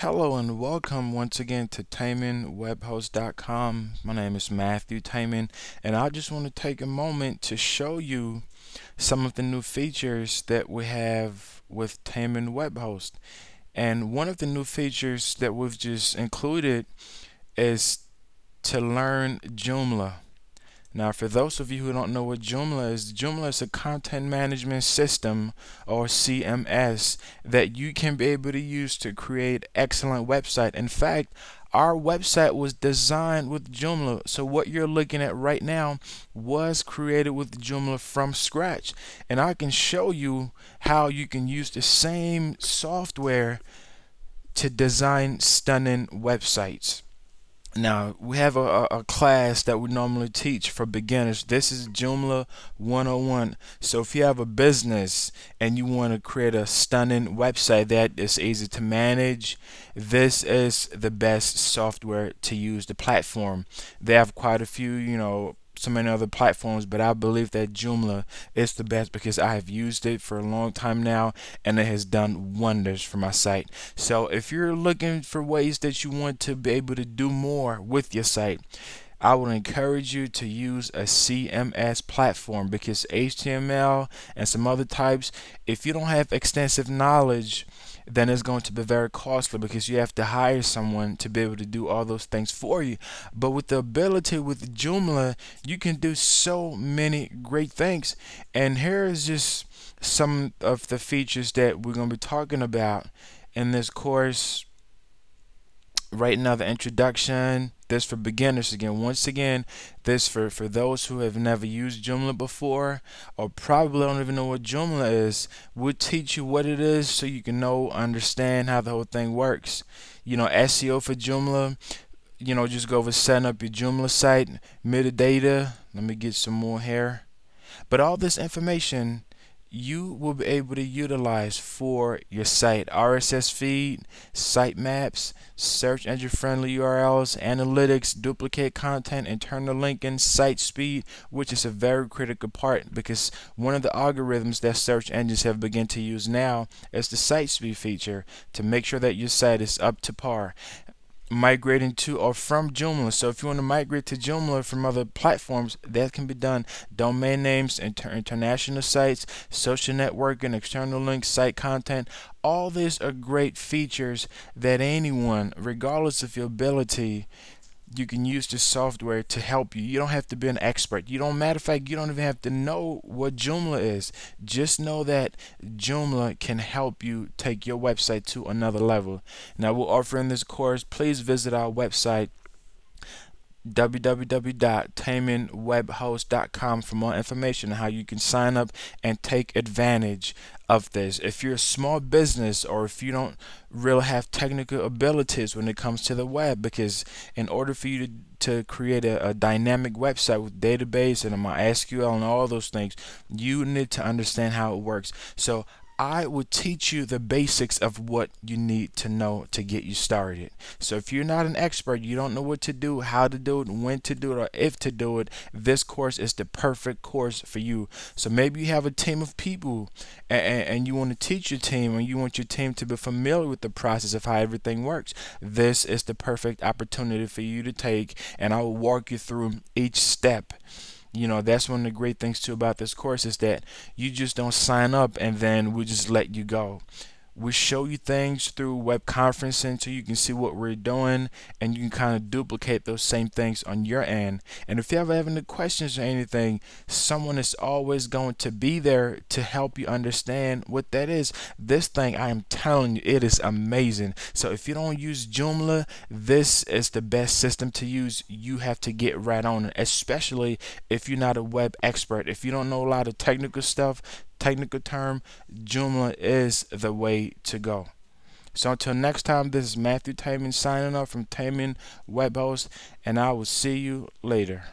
Hello and welcome once again to TaminWebHost.com. My name is Mathew Tamin and I just want to take a moment to show you some of the new features that we have with Tamin WebHost. And one of the new features that we've just included is to learn Joomla. Now, for those of you who don't know what Joomla is, Joomla is a content management system or CMS that you can be able to use to create excellent website. In fact, our website was designed with Joomla. So what you're looking at right now was created with Joomla from scratch. And I can show you how you can use the same software to design stunning websites. Now we have a, a, class that we normally teach for beginners. This is Joomla 101. So if you have a business and you want to create a stunning website that is easy to manage, this is the best software to use. The platform they have quite a few, you know, so many other platforms, but I believe that Joomla is the best because I have used it for a long time now and it has done wonders for my site. So if you're looking for ways that you want to be able to do more with your site, I would encourage you to use a CMS platform because HTML and some other types, if you don't have extensive knowledge then it's going to be very costly because you have to hire someone to be able to do all those things for you. But with the ability with Joomla, you can do so many great things. And here is just some of the features that we're going to be talking about in this course right now the introduction this for beginners again once again this for for those who have never used Joomla before or probably don't even know what Joomla is we'll teach you what it is so you can know understand how the whole thing works. You know SEO for Joomla you know just go over setting up your Joomla site metadata let me get some more here. But all this information you will be able to utilize for your site. RSS feed, sitemaps, search engine friendly URLs, analytics, duplicate content, internal linking, site speed, which is a very critical part because one of the algorithms that search engines have begun to use now is the site speed feature to make sure that your site is up to par migrating to or from Joomla. So if you want to migrate to Joomla from other platforms, that can be done. Domain names, inter international sites, social networking, external links, site content, all these are great features that anyone, regardless of your ability, you can use this software to help you. You don't have to be an expert. You don't matter of fact, you don't even have to know what Joomla is. Just know that Joomla can help you take your website to another level. Now we're offering this course. Please visit our website www.taminwebhost.com for more information on how you can sign up and take advantage of this. If you're a small business or if you don't really have technical abilities when it comes to the web, because in order for you to, to create a, a dynamic website with database and a MySQL and all those things, you need to understand how it works. So I will teach you the basics of what you need to know to get you started. So if you're not an expert, you don't know what to do, how to do it, when to do it, or if to do it, this course is the perfect course for you. So maybe you have a team of people and, and you want to teach your team and you want your team to be familiar with the process of how everything works. This is the perfect opportunity for you to take and I will walk you through each step you know that's one of the great things too about this course is that you just don't sign up and then we just let you go we show you things through web conferencing so you can see what we're doing and you can kind of duplicate those same things on your end. And if you ever have any questions or anything someone is always going to be there to help you understand what that is. This thing I am telling you it is amazing. So if you don't use Joomla this is the best system to use. You have to get right on it especially if you're not a web expert. If you don't know a lot of technical stuff technical term, Joomla is the way to go. So until next time, this is Mathew Tamin signing off from Tamin Web Host, and I will see you later.